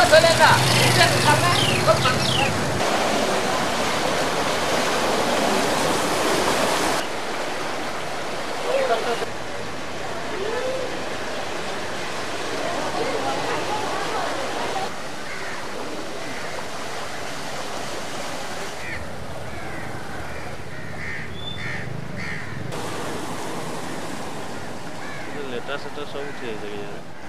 Aguanta, Elena. Le trazo todo eso a ustedes,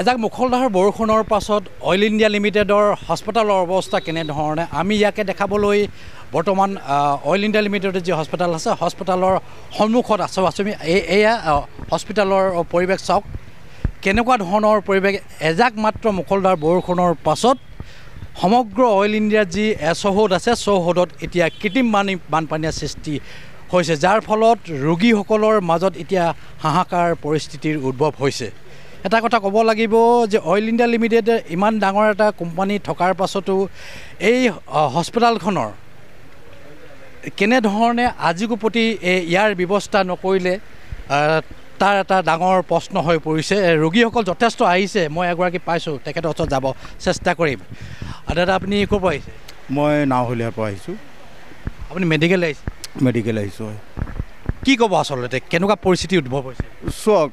এজাক মুখলধাৰ বৰষুণৰ পাছত অইল ইণ্ডিয়া লিমিটেডৰ হস্পিটেলৰ অৱস্থা কেনেধৰণে? আমি ইয়াকে দেখাবলৈ বৰ্তমান অইল ইণ্ডিয়া লিমিটেডৰ যি হস্পিটেল আছে হস্পিটেলৰ সন্মুখত আছোঁ আছোঁ আমি। এই এয়া হস্পিটেলৰ পৰিৱেশ চাওক। কেনেকুৱা ধৰণৰ পৰিৱেশ? এজাক মাত্ৰ মুখলধাৰ বৰষুণৰ পাছত সমগ্ৰ অইল ইণ্ডিয়াৰ যি চৌহদ আছে চৌহদত এতিয়া কৃত্ৰিম বানী বানপানীৰ সৃষ্টি হৈছে যাৰ ফলত ৰোগীসকলৰ মাজত এতিয়া হাহাকাৰ পৰিস্থিতিৰ উদ্ভৱ হৈছে। এটা কথা ক'ব লাগিব যে অইল ইণ্ডিয়া লিমিটেড ইমান ডাঙৰ এটা কোম্পানী থকাৰ পাছতো এই হস্পিটেলখনৰ কেনেধৰণে আজিকোপতি এই ইয়াৰ ব্যৱস্থা নকৰিলে তাৰ এটা ডাঙৰ প্ৰশ্ন হৈ পৰিছে। ৰোগীসকল যথেষ্ট আহিছে মই এগৰাকী পাইছোঁ তেখেতৰ ওচৰত যাব চেষ্টা কৰিম। দাদা আপুনি ক'ৰ পৰা আহিছে? মই নাওহলীয়াৰ পৰা আহিছোঁ। আপুনি মেডিকেল আহিছে? মেডিকেল আহিছোঁ হয়। কি ক'ব আচলতে? কেনেকুৱা পৰিস্থিতি উদ্ভৱ হৈছে? চাওক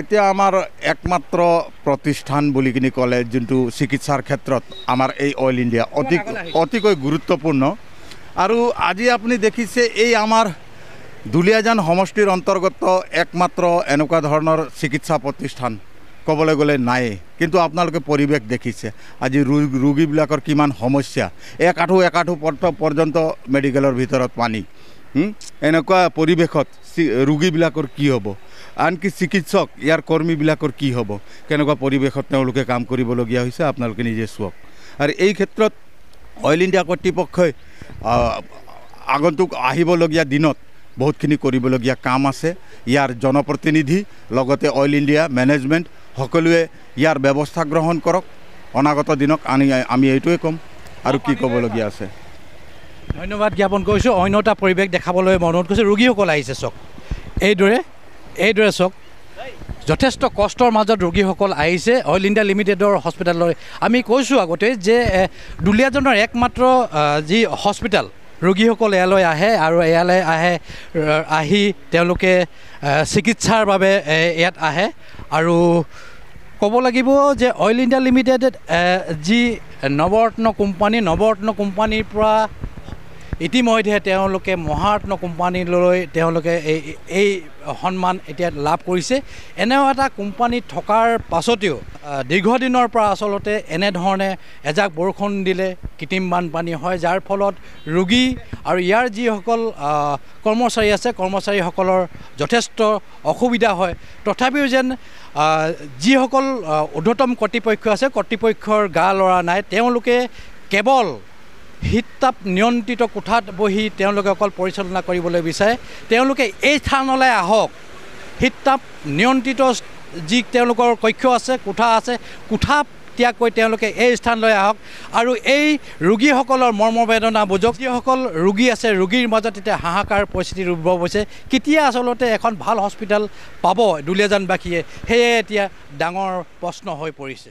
এতিয়া আমাৰ একমাত্ৰ প্ৰতিষ্ঠান বুলি কিনি ক'লে যোনটো চিকিৎসাৰ ক্ষেত্ৰত আমাৰ এই অইল ইণ্ডিয়া অতি অতিকৈ গুৰুত্বপূৰ্ণ। আৰু আজি আপুনি দেখিছে এই আমাৰ দুলীয়াজান সমষ্টিৰ অন্তৰ্গত একমাত্ৰ এনেকুৱা ধৰণৰ চিকিৎসা প্ৰতিষ্ঠান। ক'বলৈ গ'লে নায়েই। কিন্তু আপোনালোকে পৰিৱেশ দেখিছে। আজি ৰোগ ৰোগীবিলাকৰ কিমান সমস্যা। এক আঁঠু এক আঁঠু পৰ্য- পৰ্যন্ত মেডিকেলৰ ভিতৰত পানী? এনেকুৱা পৰিৱেশত ৰোগীবিলাকৰ কি হ'ব? আনকি চিকিৎসক ইয়াৰ কৰ্মীবিলাকৰ কি হ'ব? কেনেকুৱা পৰিৱেশত তেওঁলোকে কাম কৰিবলগীয়া হৈছে আপোনালোকে নিজে চাওক আৰু এই ক্ষেত্ৰত অইল ইণ্ডিয়া কৰ্তৃপক্ষই আগন্তুক আহিবলগীয়া দিনত বহুতখিনি কৰিবলগীয়া কাম আছে। ইয়াৰ জনপ্ৰতিনিধি লগতে অইল ইণ্ডিয়া মেনেজমেণ্ট সকলোৱে ইয়াৰ ব্যৱস্থা গ্ৰহণ কৰক। অনাগত দিনক আনি আমি এইটোৱে ক'ম। আৰু কি ক'বলগীয়া আছে? ধন্যবাদ জ্ঞাপন কৰিছোঁ। অন্য এটা পৰিৱেশ দেখাবলৈ অনুৰোধ কৰিছোঁ। ৰোগীসকল আহিছে চাওক এইদৰে এইদৰে চাওক যথেষ্ট কষ্টৰ মাজত ৰোগীসকল আহিছে। অইল ইণ্ডিয়া লিমিটেডৰ হস্পিটেললৈ আমি কৈছোঁ আগতে যে দুলীয়াজনৰ একমাত্ৰ যি হস্পিটেল ৰোগীসকল ইয়ালৈ আহে আৰু ইয়ালৈ আহে আহি তেওঁলোকে চিকিৎসাৰ বাবে ইয়াত আহে। আৰু ক'ব লাগিব যে অইল ইণ্ডিয়া লিমিটেড যি নৱৰত্ন কোম্পানী নৱৰত্ন কোম্পানীৰ পৰা ইতিমধ্যে তেওঁলোকে মহাৰত্ন কোম্পানীলৈ তেওঁলোকে এই এই সন্মান এতিয়া লাভ কৰিছে। এনেও এটা কোম্পানী থকাৰ পাছতেও দীৰ্ঘদিনৰ পৰা আচলতে এনেধৰণে এজাক বৰষুণ দিলে কৃত্ৰিম বানপানী হয় যাৰ ফলত ৰোগী আৰু ইয়াৰ যিসকল কৰ্মচাৰী আছে কৰ্মচাৰীসকলৰ যথেষ্ট অসুবিধা হয়। তথাপিও যেন যিসকল আহ, ঊৰ্ধ্বতম কৰ্তৃপক্ষ আছে কৰ্তৃপক্ষৰ গা লৰা নাই তেওঁলোকে কেৱল শীততাপ নিয়ন্ত্ৰিত কোঠাত বহি তেওঁলোকে অকল পৰিচালনা কৰিবলৈ বিচাৰে তেওঁলোকে এই স্থানলৈ আহক। শীততাপ নিয়ন্ত্ৰিত যি তেওঁলোকৰ কক্ষ আছে কোঠা আছে কোঠা ত্যাগকৈ তেওঁলোকে এই স্থানলৈ আহক আৰু এই ৰোগীসকলৰ মৰ্মবেদনা বুজক। যিসকল ৰোগী আছে ৰোগীৰ মাজত এতিয়া হাহাকাৰ পৰিস্থিতিৰ উদ্ভৱ হৈছে কেতিয়া আচলতে এখন ভাল হস্পিটেল পাব দুলীয়াজানবাসীয়ে সেয়ে এতিয়া ডাঙৰ প্ৰশ্ন হৈ পৰিছে।